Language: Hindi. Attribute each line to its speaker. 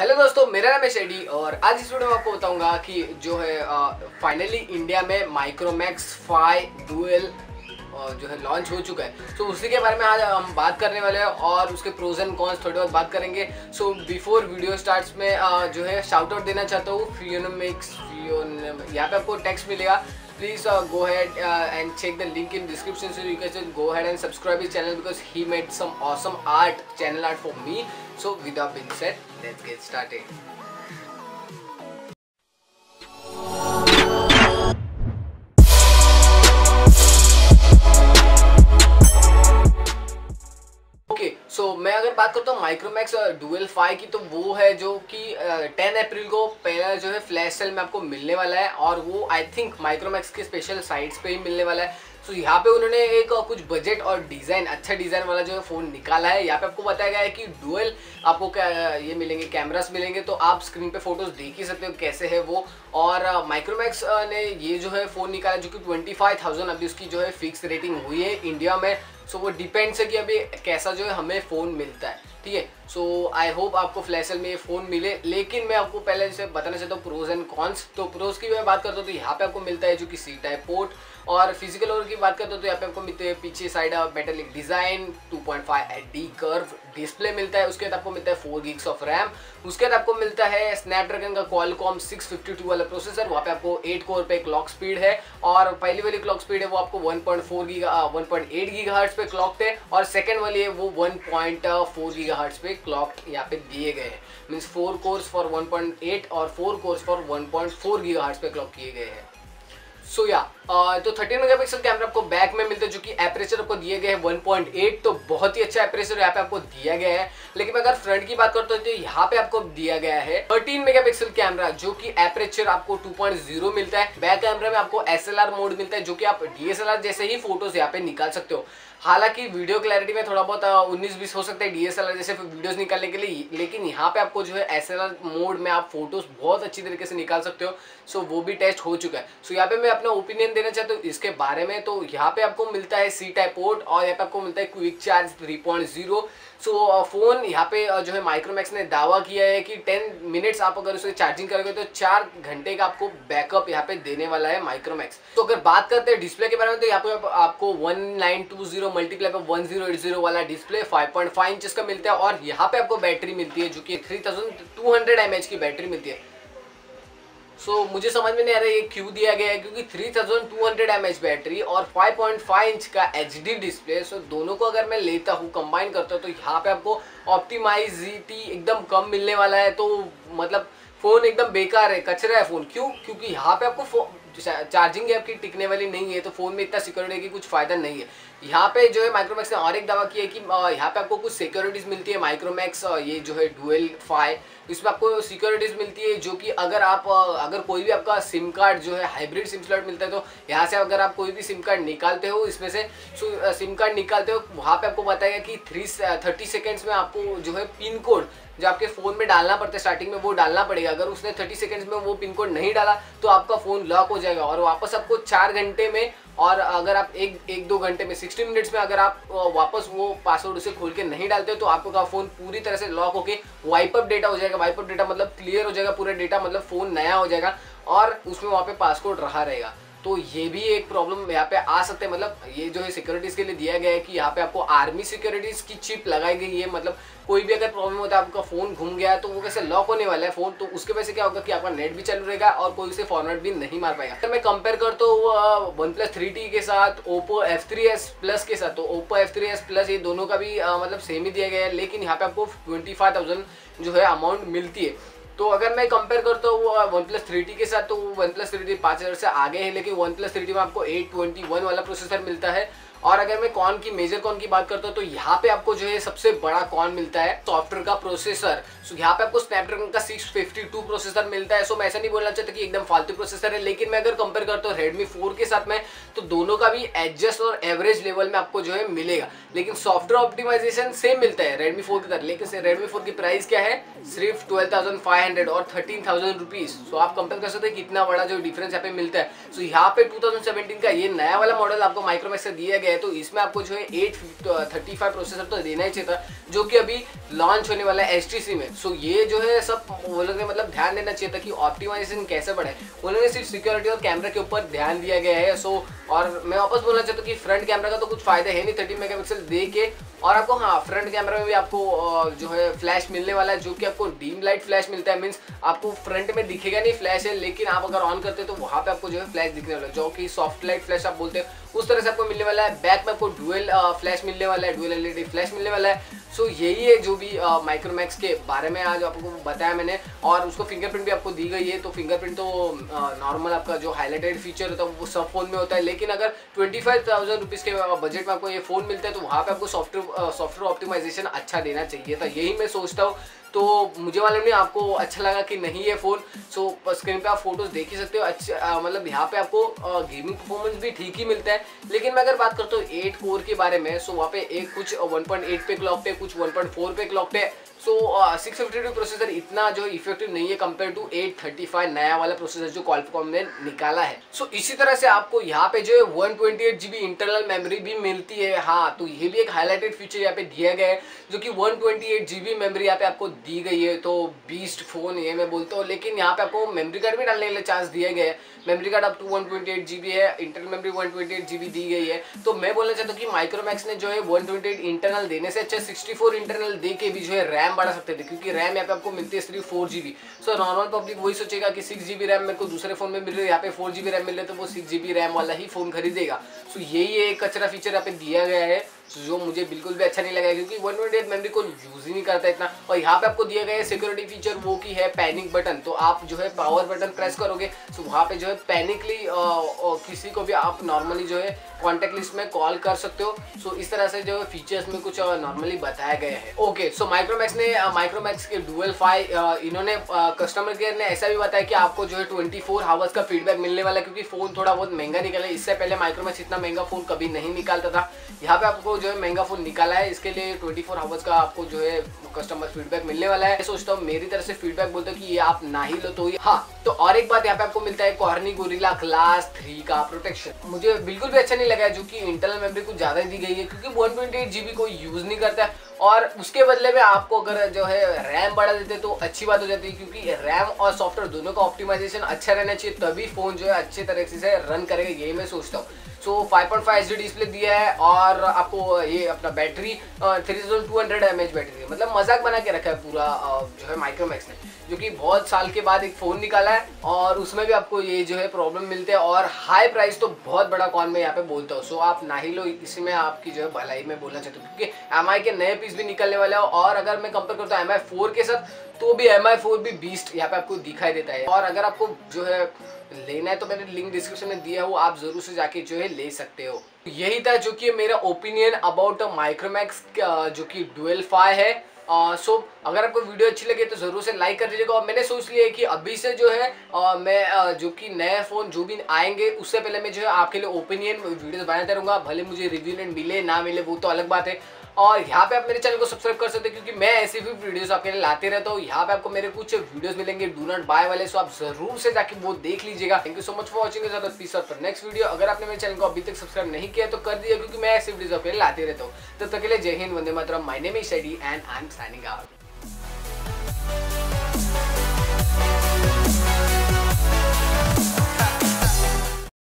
Speaker 1: हेलो दोस्तों मेरा नाम है शेडी और आज इस वीडियो में आपको बताऊँगा कि जो है फाइनली इंडिया में माइक्रोमैक्स फाइव डुअल जो है लॉन्च हो चुका है। सो उसी के बारे में आज हम बात करने वाले हैं और उसके प्रोज एंड कॉन्स थोड़ी बहुत बात करेंगे। सो बिफोर वीडियो स्टार्ट्स में uh, जो है शाउट आउट देना चाहता हूँ फियोनमिक्स यहाँ पे आपको टेक्स्ट मिलेगा। Please uh, go ahead uh, and check the link in description so you guys can go ahead and subscribe his channel because he made some so without being said let's get started. So so, मैं अगर बात करता हूँ माइक्रोमैक्स डुअल फाइव की तो वो है जो कि टेन अप्रैल को पहला जो है फ्लैश सेल में आपको मिलने वाला है और वो आई थिंक माइक्रोमैक्स के स्पेशल साइट्स पे ही मिलने वाला है। सो so, यहाँ पे उन्होंने एक कुछ बजट और डिज़ाइन अच्छा डिज़ाइन वाला जो है फ़ोन निकाला है। यहाँ पे आपको बताया गया है कि डुअल आपको क्या ये मिलेंगे कैमरास मिलेंगे। तो आप स्क्रीन पे फ़ोटोज़ देख ही सकते हो कैसे है वो। और माइक्रोमैक्स ने ये जो है फ़ोन निकाला जो कि ट्वेंटी फाइव थाउज़ेंड अभी उसकी जो है फिक्स रेटिंग हुई है इंडिया में। सो so, वो डिपेंड्स है कि अभी कैसा जो है हमें फ़ोन मिलता है। ठीक है? सो आई होप आपको फ्लैशल में ये फ़ोन मिले। लेकिन मैं आपको पहले जैसे बताना चाहता हूँ प्रोज एंड कॉन्स तो प्रोज की मैं बात करता हूँ तो यहाँ पे आपको मिलता है जो कि सी टाइप पोर्ट और फ़िज़िकल और की बात करते हो तो यहाँ पे आपको मिलते हैं पीछे side metallic design 2.5 point D curve display मिलता है। उसके बाद आपको मिलता है फोर गिग्स ऑफ़ रैम उसके बाद आपको मिलता है स्नैपड्रैगन का कॉलकॉम 652 वाला प्रोसेसर वहाँ पे आपको 8 कोर पे क्लॉक स्पीड है और पहली वाली क्लॉक स्पीड है वो आपको 1.4 गीगा 1.8 गीगाहर्ट्ज पे क्लॉक थे और सेकेंड वाली है वो वन 1.4 गीगाहर्ट्ज पे क्लॉक यहाँ पे दिए गए हैं। मीन्स फोर कोर्स फॉर 1.8 और फोर कोर्स फॉर 1.4 गीगाहर्ट्ज पे क्लॉक किए गए हैं। सो या तो 13 मेगापिक्सल कैमरा आपको बैक में मिलता है, जो कि एपरेचर आपको दिए गए हैं 1.8 तो बहुत ही अच्छा एपरेचर यहाँ पे आपको दिया गया है। लेकिन अगर फ्रंट की बात करते हैं तो यहाँ पे आपको दिया गया है 13 मेगापिक्सल कैमरा जो कि एपरेचर आपको 2.0 मिलता है। बैक कैमरा में आपको एसएलआर मोड मिलता है, जो कि आप डीएसएलआर जैसे ही फ़ोटोज़ यहाँ पे निकाल सकते हो। हालाँकि वीडियो क्लैरिटी में थोड़ा बहुत उन्नीस बीस हो सकता है डीएसएलआर जैसे वीडियोस निकालने के लिए, लेकिन यहाँ पे आपको जो है एसएल मोड में आप फ़ोटोज़ बहुत अच्छी तरीके से निकाल सकते हो। सो वो भी टेस्ट हो चुका है। सो यहाँ पे मैं अपना ओपिनियन देना चाहता हूँ, इसके बारे में तो यहाँ पे आपको मिलता है सी टाइप पोर्ट और यहाँ पे आपको मिलता है quick charge three point zero so phone यहाँ पे जो है माइक्रोमैक्स ने दावा किया है कि टेन मिनट्स आप अगर उसे चार्जिंग करोगे तो चार घंटे का आपको बैकअप यहाँ पे देने वाला है माइक्रोमैक्स तो अगर बात करते हैं डिस्प्ले के बारे में तो यहाँ पे आपको 1920 मल्टीप्लाई पे 1080 वाला डिस्प्ले 5.5 इंचेस का मिलता है और यहाँ पे आपको बैटरी मिलती है जो कि 3200 एमएच की बैटरी मिलती है। सो so, मुझे समझ में नहीं आ रहा ये क्यों दिया गया है क्योंकि 3200 mAh बैटरी और 5.5 इंच का एचडी डिस्प्ले सो दोनों को अगर मैं लेता हूँ कंबाइन करता हूँ तो यहाँ पे आपको ऑप्टिमाइजिटी एकदम कम मिलने वाला है तो मतलब फ़ोन एकदम बेकार है कचरा है फ़ोन क्यों? क्योंकि यहाँ पे आपको चार्जिंग आपकी टिकने वाली नहीं है तो फ़ोन में इतना सिक्योरिटी की कुछ फ़ायदा नहीं है। यहाँ पे जो है माइक्रोमैक्स ने और एक दावा किया है कि यहाँ पे आपको कुछ सिक्योरिटीज़ मिलती है माइक्रोमैक्स ये जो है डुअल फाइव इसमें आपको सिक्योरिटीज़ मिलती है जो कि अगर आप अगर कोई भी आपका सिम कार्ड जो है हाइब्रिड सिम स्लॉट मिलता है तो यहाँ से अगर आप कोई भी सिम कार्ड निकालते हो, इसमें से सिम कार्ड निकालते हो, वहाँ पे आपको बताएगा कि थ्री थर्टी सेकेंड्स में आपको जो है पिन कोड जो आपके फ़ोन में डालना पड़ता है स्टार्टिंग में वो डालना पड़ेगा। अगर उसने थर्टी सेकेंड्स में वो पिन कोड नहीं डाला तो आपका फ़ोन लॉक हो जाएगा और वापस आपको चार घंटे में और अगर आप एक एक, दो घंटे में सिक्सटी मिनट्स में अगर आप वापस वो पासवर्ड उसे खोल के नहीं डालते तो आपका फ़ोन पूरी तरह से लॉक होके वाइपअप डेटा हो जाएगा। वाइपअप डेटा मतलब क्लियर हो जाएगा, पूरा डेटा मतलब फ़ोन नया हो जाएगा और उसमें वहाँ पे पासवर्ड रहा रहेगा। तो ये भी एक प्रॉब्लम यहाँ पे आ सकते हैं। मतलब ये जो है सिक्योरिटीज़ के लिए दिया गया है कि यहाँ पे आपको आर्मी सिक्योरिटीज़ की चिप लगाई गई है। मतलब कोई भी अगर प्रॉब्लम होता है आपका फ़ोन घूम गया तो वो कैसे लॉक होने वाला है फ़ोन तो उसके वजह से क्या होगा कि आपका नेट भी चालू रहेगा और कोई उसे फॉर्मेट भी नहीं मार पाएगा। अगर मैं कंपेयर करता हूँ वन प्लस थ्री टी के साथ Oppo F three S plus के साथ तो Oppo F three S plus ये दोनों का भी आ, मतलब सेम ही दिया गया है। लेकिन यहाँ पे आपको ट्वेंटी फाइव थाउज़ेंड जो है अमाउंट मिलती है। तो अगर मैं कंपेयर करता हूँ वो वन प्लस थ्री टी के साथ तो वन प्लस थ्री टी पाँच हज़ार से आगे है, लेकिन वन प्लस थ्री टी में आपको एट ट्वेंटी वन वाला प्रोसेसर मिलता है। और अगर मैं कॉन की मेजर कॉन की बात करता हूँ तो यहाँ पे आपको जो है सबसे बड़ा कॉन मिलता है? सॉफ्टवेयर का प्रोसेसर सो यहाँ पे आपको स्नैपड्रैगन का 652 प्रोसेसर मिलता है। सो मैं ऐसा नहीं बोलना चाहता कि एकदम फालतू प्रोसेसर है, लेकिन मैं अगर कंपेयर करता हूँ रेडमी फोर के साथ में तो दोनों का भी एडजस्ट और एवरेज लेवल में आपको जो है मिलेगा। लेकिन सॉफ्टवेयर ऑप्टिमाइजेशन सेम मिलता है रेडमी फोर की तरह लेकिन रेडमी फोर की प्राइस क्या है? सिर्फ़ ट्वेल्व और थर्टीन थाउज़ेंड सो आप कंपेयर कर सकते हैं कितना बड़ा जो डिफरेंस यहाँ पे मिलता है। सो यहाँ पे टू का ये नया वाला मॉडल आपको माइक्रोमैक्स दिया गया है तो इसमें आपको जो है एट थर्टी फाइव प्रोसेसर तो देना ही चाहिए था, जो कि अभी लॉन्च होने वाला है एच में। सो ये जो है सब, वो लोग ने मतलब ध्यान देना चाहिए था कि ऑप्टिमाइजेशन कैसे बढ़े। उन्होंने सिर्फ़ सिक्योरिटी और कैमरा के ऊपर ध्यान दिया गया है। सो और मैं वापस बोलना चाहता हूँ कि फ्रंट कैमरा का तो कुछ फ़ायदा है नहीं थर्टी मेगा दे के और आपको हाँ फ्रंट कैमरा में भी आपको जो है फ्लैश मिलने वाला है, जो कि आपको डीम लाइट फ्लैश मिलता है। मीन्स आपको फ्रंट में दिखेगा नहीं फ्लैश है, लेकिन आप अगर ऑन करते तो वहाँ पे आपको जो है फ्लैश दिखने वाला है, जो कि सॉफ्ट लाइट फ्लैश आप बोलते हैं। उस तरह से आपको मिलने वाला है। बैक में आपको डुअल फ्लैश मिलने वाला है डुअल एलईडी फ्लैश मिलने वाला है। सो यही है जो भी माइक्रोमैक्स के बारे में आज आपको बताया मैंने और उसको फिंगरप्रिंट भी आपको दी गई है तो फिंगरप्रिंट तो नॉर्मल आपका जो हाईलाइटेड फीचर होता है, वो सब फ़ोन में होता है, लेकिन अगर ट्वेंटी फाइव थाउज़ेंड रुपीज़ के बजट में आपको ये फ़ोन मिलता है तो वहाँ पे आपको सॉफ्टवेयर सॉफ्टवेयर ऑप्टिमाइजेशन अच्छा देना चाहिए था। यही मैं सोचता हूँ तो मुझे वाले नहीं, आपको अच्छा लगा कि नहीं है फ़ोन सो स्क्रीन पे आप फ़ोटोज़ देख ही सकते हो। अच्छा मतलब यहाँ पे आपको गेमिंग परफॉर्मेंस भी ठीक ही मिलता है। लेकिन मैं अगर बात करता हूँ एट कोर के बारे में सो वहाँ पे एक कुछ 1.8 पे क्लॉक पे, कुछ 1.4 पे क्लॉक पे so six fifty two processor इतना जो इफ़ेक्टिव नहीं है compare to eight thirty five नया वाला प्रोसेसर जो क्वालिकॉम ने निकाला है। सो so, इसी तरह से आपको यहाँ पे जो है one twenty eight GB internal memory भी मिलती है। हाँ तो ये भी एक हाईलाइटेड फीचर यहाँ पे दिया गया है जो कि one twenty eight GB memory यहाँ पे आपको दी गई है। तो बीस्ट फ़ोन ये मैं बोलता हूँ लेकिन यहाँ पे आपको मेमोरी कार्ड भी डालने के लिए चांस गया है। Memory card up to one twenty eight GB है internal memory one twenty eight GB दी गई है। तो मैं बोलना चाहता हूँ कि माइक्रोमैक्स ने जो है वन ट्वेंटी एट इंटरनल देने से अच्छा सिक्सटी फोर इंटरनल दे के भी जो है रैम बढ़ा सकते थे, क्योंकि रैम यहाँ पे आपको मिलती है सिर्फ़ four G B so normal public वही सोचेगा कि सिक्स जी बी रैम मेरे को दूसरे फ़ोन में मिल रही है, यहाँ पे फोर जी बी रैम मिल रही है तो वो सिक्स जी बी रैम वाला ही फ़ोन खरीदेगा। सो यही एक कचरा फीचर यहाँ पे दिया गया है। जो मुझे बिल्कुल भी अच्छा नहीं लगा क्योंकि वन ट्वेंटी एट मेमरी को यूज़ ही नहीं करता इतना। और यहाँ पे आपको दिया गया है सिक्योरिटी फीचर वो की है पैनिक बटन तो आप जो है पावर बटन प्रेस करोगे तो वहाँ पे जो है पैनिकली किसी को भी आप नॉर्मली जो है कॉन्टेक्ट लिस्ट में कॉल कर सकते हो। सो इस तरह से जो फीचर्स में कुछ नॉर्मली बताया गया है। ओके सो माइक्रोमैक्स ने माइक्रोमैक्स के डुअल फाइव इन्होंने कस्टमर केयर ने ऐसा भी बताया कि आपको जो है ट्वेंटी फोर हावर्स का फीडबैक मिलने वाला क्योंकि फ़ोन थोड़ा बहुत महँगा निकला इससे पहले माइक्रोमैक्स इतना महँगा फ़ोन कभी नहीं निकालता था। यहाँ पे आपको जो है महँगा फ़ोन निकाला है, इसके लिए ट्वेंटी फोर आवर्स का आपको जो है कस्टमर फीडबैक मिलने वाला है। सोचता हूँ, मेरी तरफ़ से फीडबैक बोलते कि ये आप ना ही लो तो ही हाँ तो और एक बात यहाँ पे आपको मिलता है कॉर्नी गोरिल्ला क्लास थ्री का प्रोटेक्शन मुझे बिल्कुल भी अच्छा नहीं लगा जो कि इंटरनल मेमोरी कुछ ज़्यादा दी गई है, क्योंकि वन ट्वेंटी कोई यूज़ नहीं करता है। और उसके बदले में आपको अगर जो है रैम बढ़ा देते तो अच्छी बात हो जाती है, क्योंकि रैम और सॉफ्टवेयर दोनों का ऑप्टिमाइजेशन अच्छा रहना चाहिए, तभी फ़ोन जो है अच्छे तरीके से रन करेगा, यही मैं सोचता हूँ। So five point five H display दिया है और आपको ये अपना battery three thousand two hundred M H battery है। मतलब मज़ाक बना के रखा है पूरा जो है माइक्रोमैक्स ने। जो कि बहुत साल के बाद एक फ़ोन निकाला है और उसमें भी आपको ये जो है प्रॉब्लम मिलते हैं और हाई प्राइस तो बहुत बड़ा कॉन मैं यहाँ पे बोलता हूँ। सो आप ना ही लो, इसी में आपकी जो है भलाई में बोलना चाहता हूँ, क्योंकि एमआई के नए पीस भी निकलने वाले हैं और अगर मैं कंपेयर करता हूँ एम आई के साथ तो भी एम आई भी बीस्ट यहाँ पे आपको दिखाई देता है। और अगर आपको जो है लेना है तो मैंने लिंक डिस्क्रिप्शन में दिया वो आप ज़रूर से जाके जो है ले सकते हो। यही था जो कि मेरा ओपिनियन अबाउट माइक्रोमैक्स जो कि डुअल फाइव है। सो uh, so, अगर आपको वीडियो अच्छी लगे तो ज़रूर से लाइक कर दीजिएगा। और मैंने सोच लिया है कि अभी से जो है uh, मैं uh, जो कि नए फ़ोन जो भी आएँगे उससे पहले मैं जो है आपके लिए ओपिनियन वीडियोस बनाते रहूँगा। भले मुझे रिव्यू मिले ना मिले वो तो अलग बात है। और यहाँ पे आप मेरे चैनल को सब्सक्राइब कर सकते हैं, क्योंकि मैं ऐसी भी वीडियोस आपके लिए लाते रहता हूँ। यहाँ पे आपको मेरे कुछ वीडियोस मिलेंगे डू नॉट बाय वाले सो आप ज़रूर से जाके वो देख लीजिएगा। Thank you so much for watching next video अगर आपने मेरे चैनल को अभी तक सब्सक्राइब नहीं किया तो कर दिया क्योंकि मैं ऐसे वीडियोस आपके लिए लाते रहता हूँ। तब तक के लिए जय हिंद, वंदे मातरम। My name is Shady and I am signing out